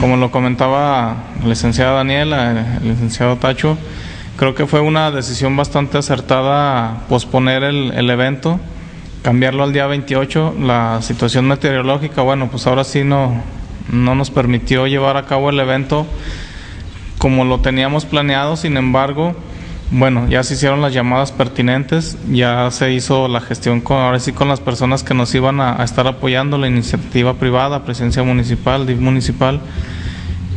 como lo comentaba la licenciada Daniela, el licenciado Tacho, creo que fue una decisión bastante acertada posponer el, el evento, cambiarlo al día 28. La situación meteorológica, bueno, pues ahora sí no, no nos permitió llevar a cabo el evento como lo teníamos planeado, sin embargo, bueno, ya se hicieron las llamadas pertinentes, ya se hizo la gestión con, ahora sí con las personas que nos iban a, estar apoyando, la iniciativa privada, presencia municipal, DIF municipal.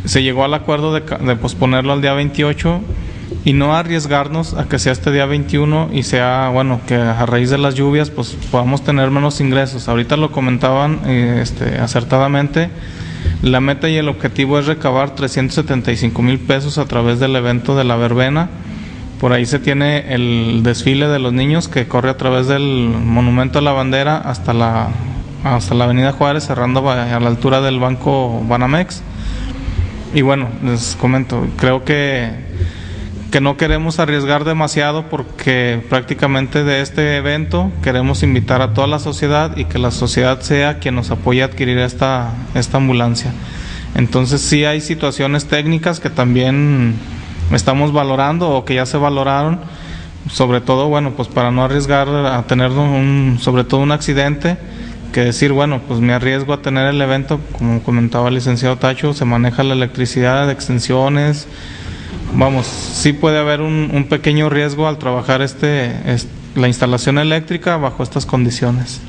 Se llegó al acuerdo de, de posponerlo al día 28 y no arriesgarnos a que sea este día 21 y sea, bueno, que a raíz de las lluvias pues podamos tener menos ingresos. Ahorita lo comentaban eh, este, acertadamente. La meta y el objetivo es recabar 375 mil pesos a través del evento de la verbena. Por ahí se tiene el desfile de los niños que corre a través del Monumento a la Bandera hasta la, hasta la Avenida Juárez, cerrando a la altura del Banco Banamex. Y bueno, les comento, creo que, que no queremos arriesgar demasiado porque prácticamente de este evento queremos invitar a toda la sociedad y que la sociedad sea quien nos apoye a adquirir esta, esta ambulancia. Entonces sí hay situaciones técnicas que también estamos valorando o que ya se valoraron, sobre todo, bueno, pues para no arriesgar a tener un, sobre todo un accidente, que decir, bueno, pues me arriesgo a tener el evento, como comentaba el licenciado Tacho, se maneja la electricidad extensiones, vamos, sí puede haber un, un pequeño riesgo al trabajar este, es- la instalación eléctrica bajo estas condiciones.